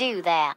do that.